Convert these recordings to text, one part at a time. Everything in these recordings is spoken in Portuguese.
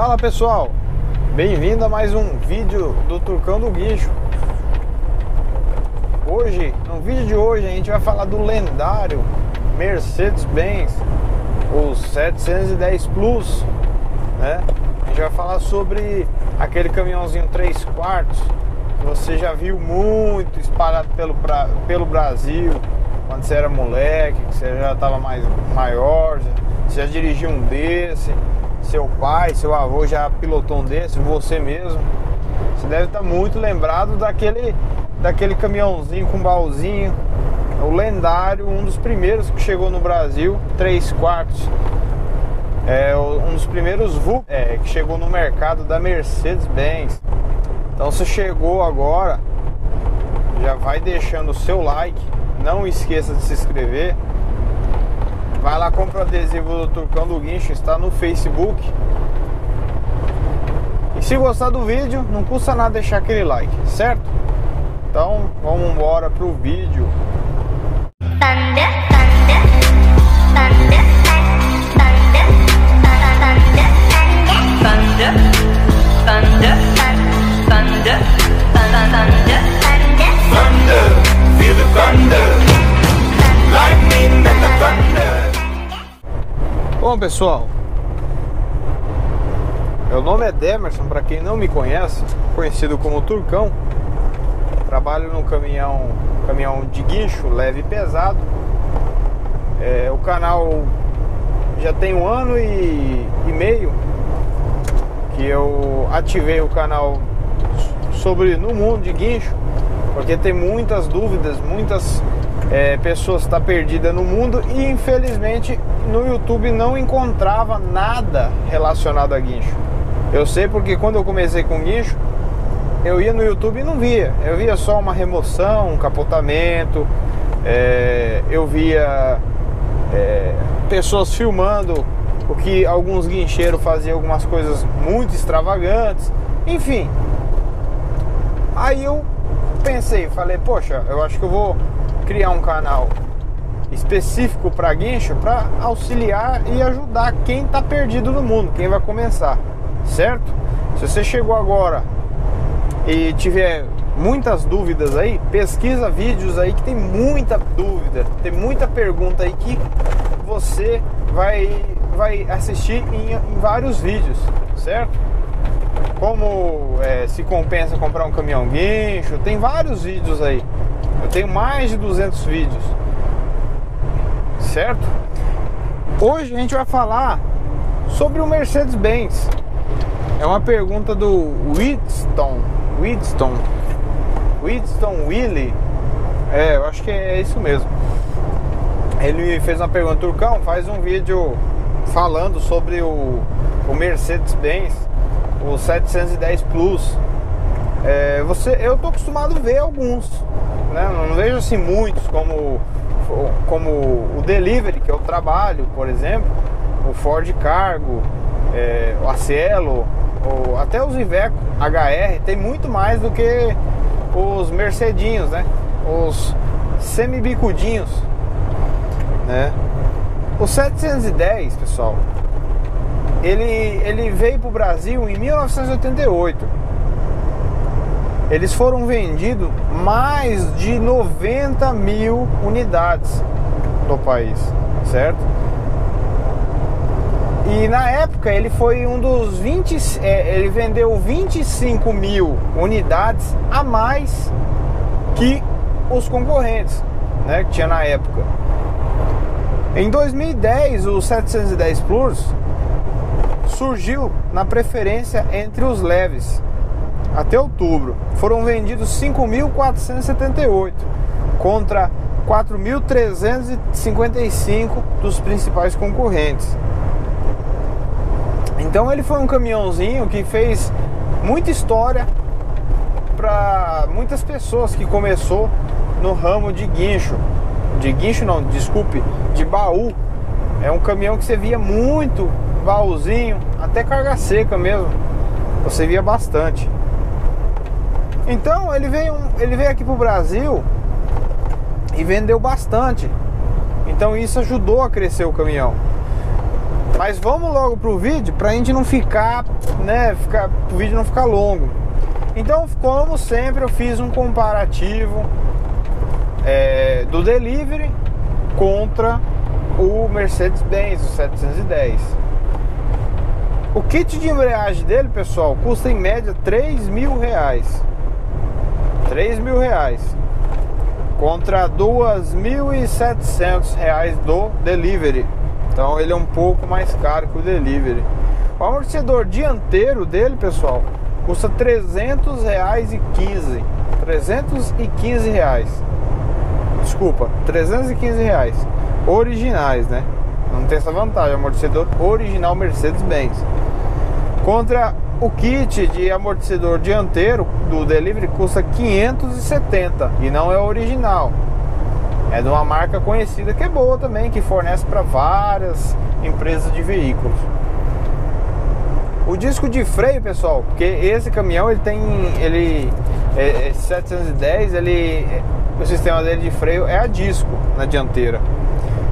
Fala pessoal, bem-vindo a mais um vídeo do Turcão do Guincho. Hoje, no vídeo de hoje, a gente vai falar do lendário Mercedes-Benz, o 710 Plus, né? A gente vai falar sobre aquele caminhãozinho 3 quartos que você já viu muito espalhado pelo, pelo Brasil quando você era moleque, que você já estava mais maior, você já dirigiu um desse seu pai, seu avô já pilotou um desse, você mesmo. Você deve estar muito lembrado daquele, daquele caminhãozinho com baúzinho, o lendário, um dos primeiros que chegou no Brasil, 3 quartos. É um dos primeiros VU é, que chegou no mercado da Mercedes-Benz. Então se chegou agora, já vai deixando o seu like, não esqueça de se inscrever Vai lá, compra o adesivo do Turcão do Guincho, está no Facebook. E se gostar do vídeo, não custa nada deixar aquele like, certo? Então, vamos embora pro vídeo. Bom pessoal, meu nome é Demerson, para quem não me conhece, conhecido como Turcão. Trabalho no caminhão, caminhão de guincho leve e pesado. É, o canal já tem um ano e, e meio que eu ativei o canal sobre no mundo de guincho, porque tem muitas dúvidas, muitas é, pessoas estão tá perdidas no mundo e infelizmente no YouTube não encontrava nada relacionado a guincho. Eu sei porque quando eu comecei com guincho, eu ia no YouTube e não via. Eu via só uma remoção, um capotamento, é, eu via é, pessoas filmando o que alguns guincheiros faziam algumas coisas muito extravagantes, enfim. Aí eu pensei, falei, poxa, eu acho que eu vou criar um canal específico para guincho para auxiliar e ajudar quem está perdido no mundo, quem vai começar, certo? Se você chegou agora e tiver muitas dúvidas aí, pesquisa vídeos aí que tem muita dúvida, tem muita pergunta aí que você vai, vai assistir em, em vários vídeos, certo? Como é, se compensa comprar um caminhão guincho, tem vários vídeos aí. Eu tenho mais de 200 vídeos. Certo? Hoje a gente vai falar sobre o Mercedes-Benz. É uma pergunta do Winston. Winston. Winston Willie. É, eu acho que é isso mesmo. Ele fez uma pergunta, Turcão, faz um vídeo falando sobre o, o Mercedes-Benz, o 710 Plus. É, você, eu tô acostumado a ver alguns, né? Não vejo assim muitos como, como o Delivery, que eu trabalho, por exemplo, o Ford Cargo, é, o Acielo, ou até os Iveco HR, tem muito mais do que os Mercedinhos, né? Os semibicudinhos, né? O 710, pessoal, ele, ele veio para o Brasil em 1988 eles foram vendidos mais de 90 mil unidades no país, certo? E na época ele foi um dos 20, é, ele vendeu 25 mil unidades a mais que os concorrentes, né, que tinha na época. Em 2010, o 710 Plus surgiu na preferência entre os leves, até outubro, foram vendidos 5.478 contra 4.355 dos principais concorrentes. Então ele foi um caminhãozinho que fez muita história para muitas pessoas que começou no ramo de guincho. De guincho não, desculpe, de baú. É um caminhão que você via muito baúzinho, até carga seca mesmo. Você via bastante. Então ele veio, ele veio aqui pro Brasil e vendeu bastante. Então isso ajudou a crescer o caminhão. Mas vamos logo pro vídeo pra gente não ficar, né, ficar, o vídeo não ficar longo. Então, como sempre, eu fiz um comparativo é, do delivery contra o Mercedes-Benz, o 710. O kit de embreagem dele, pessoal, custa em média 3 mil reais. 3 mil reais. Contra 2.700 reais do delivery. Então ele é um pouco mais caro que o delivery. O amortecedor dianteiro dele, pessoal, custa 300 reais e 15. 315 reais. Desculpa, 315 reais. Originais, né? Não tem essa vantagem. Amortecedor original Mercedes-Benz. Contra o kit de amortecedor dianteiro do delivery custa 570 e não é original. É de uma marca conhecida que é boa também, que fornece para várias empresas de veículos. O disco de freio, pessoal, porque esse caminhão ele tem, ele, é, esse 710, ele, o sistema dele de freio é a disco na dianteira.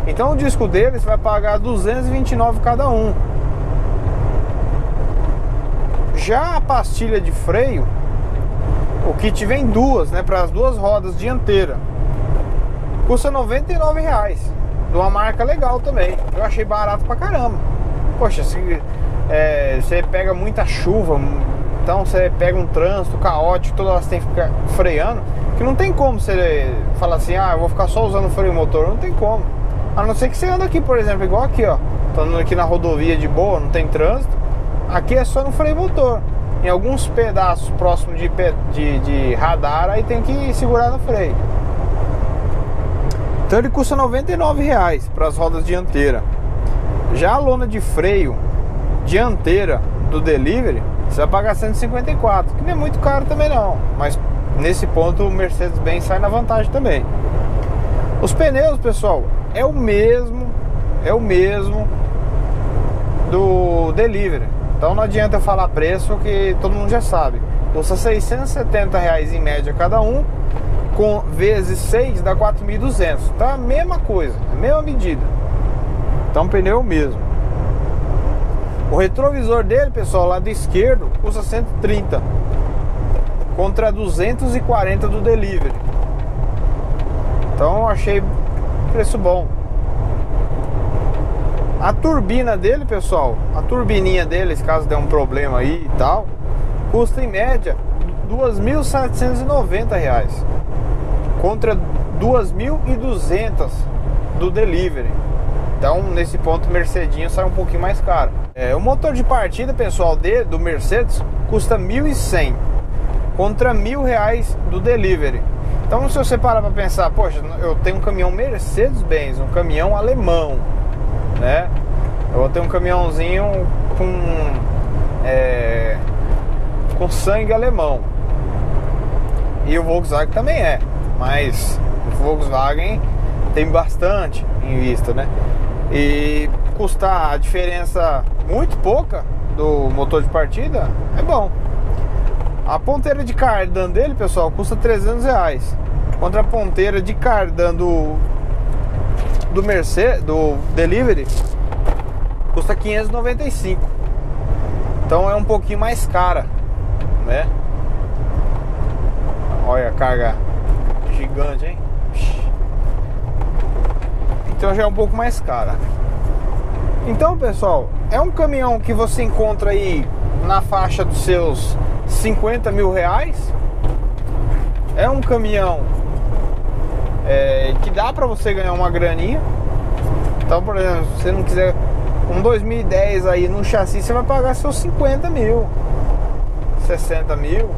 Então o disco dele você vai pagar 229 cada um. Já a pastilha de freio, o kit vem duas, né, para as duas rodas dianteira. Custa 99 reais. De uma marca legal também. Eu achei barato pra caramba. Poxa, se é, você pega muita chuva, então você pega um trânsito caótico, toda hora você tem que ficar freando, que não tem como você falar assim, ah, eu vou ficar só usando freio motor, não tem como. A não ser que você anda aqui, por exemplo, igual aqui, ó. Tô andando aqui na rodovia de boa, não tem trânsito. Aqui é só no freio motor. Em alguns pedaços próximos de, de, de radar, aí tem que segurar no freio. Então ele custa 99 reais para as rodas dianteiras. Já a lona de freio dianteira do delivery, você vai pagar 154, que não é muito caro também não, mas nesse ponto o Mercedes-Benz sai na vantagem também. Os pneus, pessoal, é o mesmo, é o mesmo do delivery. Então não adianta falar preço que todo mundo já sabe. Custa 670 reais em média cada um, com vezes 6 dá 4.200. Tá a mesma coisa, a mesma medida. Então pneu mesmo. O retrovisor dele, pessoal, lado esquerdo, custa 130 contra 240 do delivery. Então achei preço bom. A turbina dele, pessoal, a turbininha dele, caso der um problema aí e tal, custa em média 2.790 reais contra 2.200 do delivery. Então, nesse ponto, Mercedinho sai um pouquinho mais caro. É, o motor de partida, pessoal, de, do Mercedes custa 1.100 contra mil reais do delivery. Então, se você parar para pensar, poxa, eu tenho um caminhão Mercedes-Benz, um caminhão alemão, né? Eu vou ter um caminhãozinho com é, com sangue alemão. E o Volkswagen também é, mas o Volkswagen tem bastante em vista, né? E custar a diferença muito pouca do motor de partida é bom. A ponteira de cardan dele, pessoal, custa 300 reais. Contra a ponteira de cardan do, do Mercedes, do Delivery, custa 595. Então é um pouquinho mais cara, né? Olha a carga gigante, hein? Então já é um pouco mais cara. Então, pessoal, é um caminhão que você encontra aí na faixa dos seus 50 mil reais. É um caminhão é, que dá para você ganhar uma graninha. Então, por exemplo, se você não quiser um 2010 aí no chassi, você vai pagar seus 50 mil, 60 mil.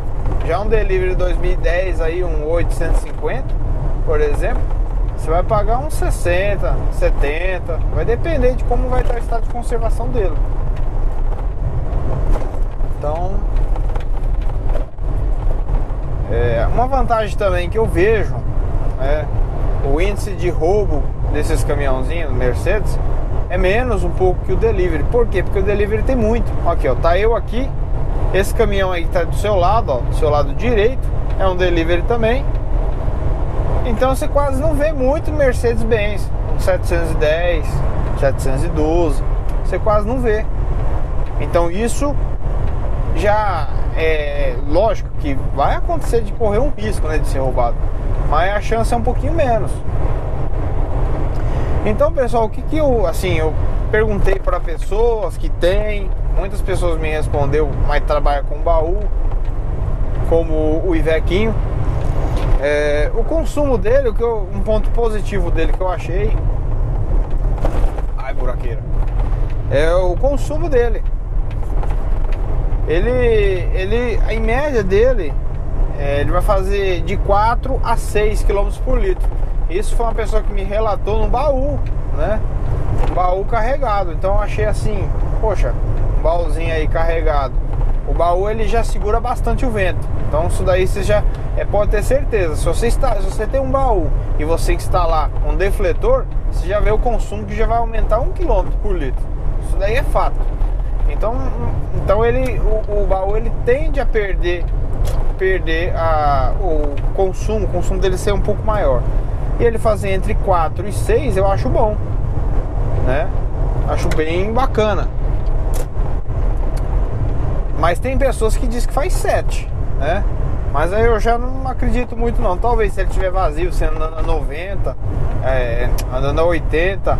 Já um delivery 2010 aí, um 850, por exemplo você vai pagar uns 60, 70, vai depender de como vai estar o estado de conservação dele. Então, é, uma vantagem também que eu vejo é o índice de roubo desses caminhãozinhos Mercedes é menos um pouco que o delivery. Por quê? Porque o delivery tem muito. Aqui, ó, tá eu aqui, esse caminhão aí tá do seu lado, ó, do seu lado direito, é um delivery também. Então você quase não vê muito Mercedes-Benz 710, 712. você quase não vê. Então isso já é lógico que vai acontecer de correr um risco né, de ser roubado, mas a chance é um pouquinho menos. Então, pessoal, o que, que eu assim eu perguntei para pessoas que têm, muitas pessoas me respondeu, mas trabalha com baú, como o Ivequinho. É, o consumo dele, o que eu, um ponto positivo dele que eu achei, ai buraqueira, é o consumo dele. Ele, ele, em média dele, é, ele vai fazer de 4 a 6 km por litro. Isso foi uma pessoa que me relatou no baú, né? Um baú carregado. Então achei assim, poxa, um baúzinho aí carregado. O baú ele já segura bastante o vento. Então isso daí você já é, pode ter certeza. Se você, está, se você tem um baú e você instalar um defletor, você já vê o consumo que já vai aumentar um quilômetro por litro. Isso daí é fato. Então, então ele, o, o baú ele tende a perder, perder a, o consumo, o consumo dele ser um pouco maior. E ele fazer entre 4 e 6 eu acho bom, né? Acho bem bacana. Mas tem pessoas que dizem que faz 7, né? Mas aí eu já não acredito muito não. Talvez se ele tiver vazio, você andando a 90, é, andando a 80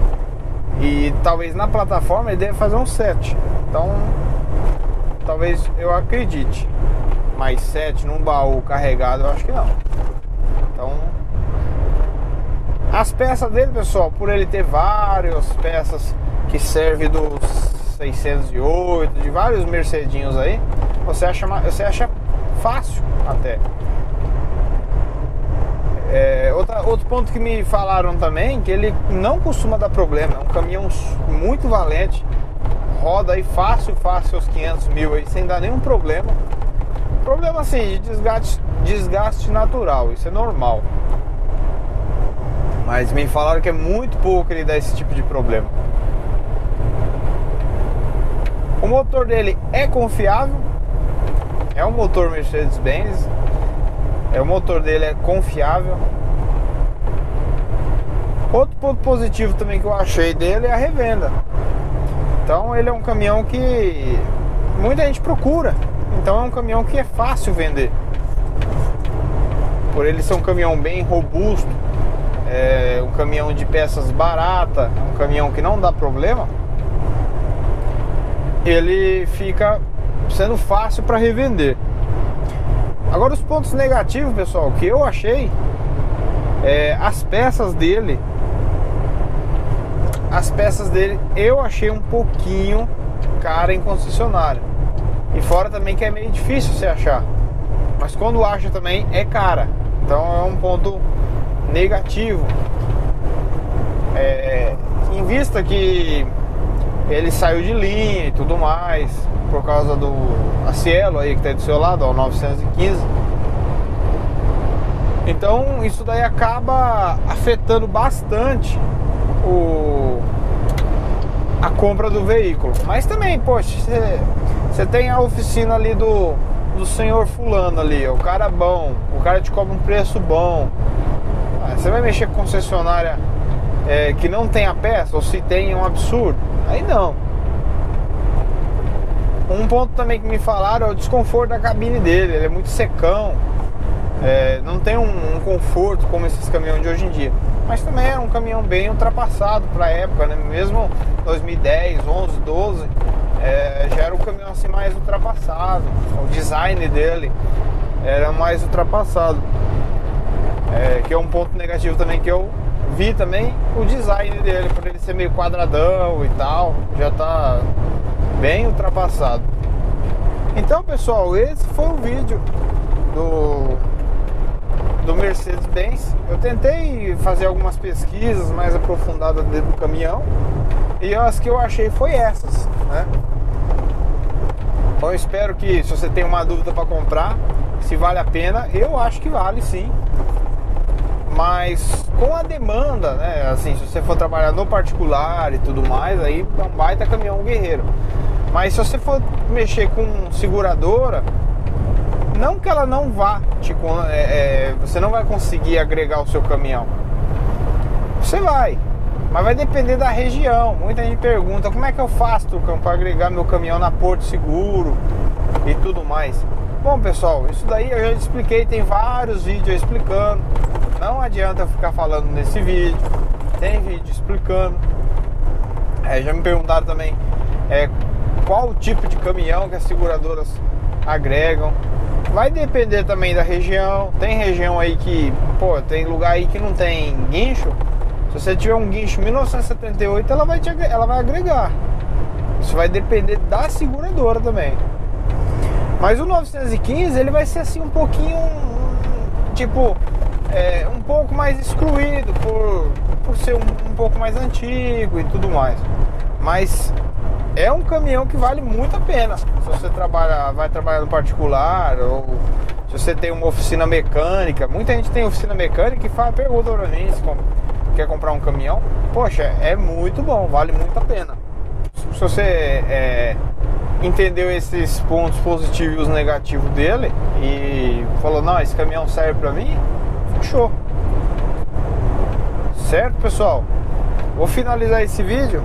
e talvez na plataforma ele deve fazer um 7. Então, talvez eu acredite. Mas 7 num baú carregado, eu acho que não. Então, as peças dele, pessoal, por ele ter várias peças que servem dos 608, de vários Mercedinhos aí, você acha, você acha fácil até. É, outra, outro ponto que me falaram também que ele não costuma dar problema, é um caminhão muito valente, roda aí fácil, fácil os 500 mil aí sem dar nenhum problema. Problema assim de desgaste, desgaste natural, isso é normal. Mas me falaram que é muito pouco ele dá esse tipo de problema. O motor dele é confiável, é um motor Mercedes-Benz, é o motor dele é confiável. Outro ponto positivo também que eu achei dele é a revenda. Então ele é um caminhão que muita gente procura. Então é um caminhão que é fácil vender. Por ele ser um caminhão bem robusto, é um caminhão de peças barata, um caminhão que não dá problema, ele fica sendo fácil para revender. Agora os pontos negativos, pessoal, que eu achei, é, as peças dele, as peças dele eu achei um pouquinho cara em concessionária. E fora também que é meio difícil você achar. Mas quando acha também é cara. Então é um ponto negativo. É, em vista que ele saiu de linha e tudo mais, por causa do a Cielo aí que está do seu lado, ó, 915. Então isso daí acaba afetando bastante o a compra do veículo. Mas também, poxa, você tem a oficina ali do, do senhor fulano ali, o cara bom, o cara te cobra um preço bom, você vai mexer com concessionária é, que não tem a peça, ou se tem é um absurdo. Aí não. Um ponto também que me falaram é o desconforto da cabine dele. Ele é muito secão. É, não tem um, um, conforto como esses caminhões de hoje em dia. Mas também é um caminhão bem ultrapassado para a época, né? Mesmo 2010, 11, 12, é, já era um caminhão assim mais ultrapassado. O design dele era mais ultrapassado. É, que é um ponto negativo também que eu vi também o design dele, por ele ser meio quadradão e tal, já tá bem ultrapassado. Então pessoal, esse foi o vídeo do, do Mercedes-Benz. Eu tentei fazer algumas pesquisas mais aprofundadas dentro do caminhão e as que eu achei foi essas, né? Então espero que se você tem uma dúvida para comprar, se vale a pena, eu acho que vale sim. Mas com a demanda, né? Assim, se você for trabalhar no particular e tudo mais, aí é um baita caminhão guerreiro. Mas se você for mexer com seguradora, não que ela não vá, tipo, é, é, você não vai conseguir agregar o seu caminhão. Você vai, Mas vai depender da região. Muita gente pergunta como é que eu faço, Turcão, para agregar meu caminhão na Porto Seguro e tudo mais. Bom, pessoal, isso daí eu já expliquei, tem vários vídeos explicando. Não adianta ficar falando nesse vídeo. Tem vídeo explicando. É, já me perguntaram também é, qual o tipo de caminhão que as seguradoras agregam. Vai depender também da região. Tem região aí que, pô, tem lugar aí que não tem guincho. Se você tiver um guincho 1978, ela vai, te, ela vai agregar. Isso vai depender da seguradora também. Mas o 915 ele vai ser assim um pouquinho, tipo, é, um pouco mais excluído por, por ser um, um pouco mais antigo e tudo mais. Mas é um caminhão que vale muito a pena. Se você trabalha, vai trabalhar no particular ou se você tem uma oficina mecânica, muita gente tem oficina mecânica e fala, pergunta pra mim se quer comprar um caminhão. Poxa, é muito bom, vale muito a pena. Se você é, entendeu esses pontos positivos e os negativos dele e falou, não, esse caminhão serve pra mim, fechou. Certo, pessoal? Vou finalizar esse vídeo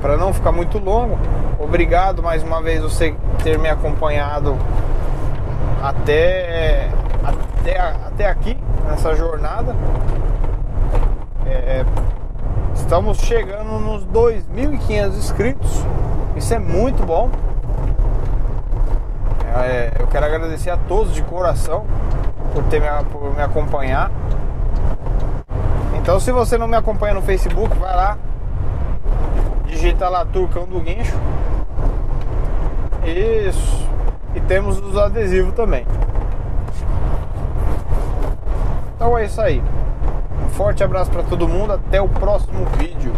para não ficar muito longo. Obrigado mais uma vez você ter me acompanhado até até, até aqui nessa jornada. É, estamos chegando nos 2.500 inscritos. Isso é muito bom. É, eu quero agradecer a todos de coração por, ter me, por me acompanhar. Então, se você não me acompanha no Facebook, vai lá, digita lá Turcão do Guincho. Isso. E temos os adesivos também. Então é isso aí. Forte abraço para todo mundo. Até o próximo vídeo.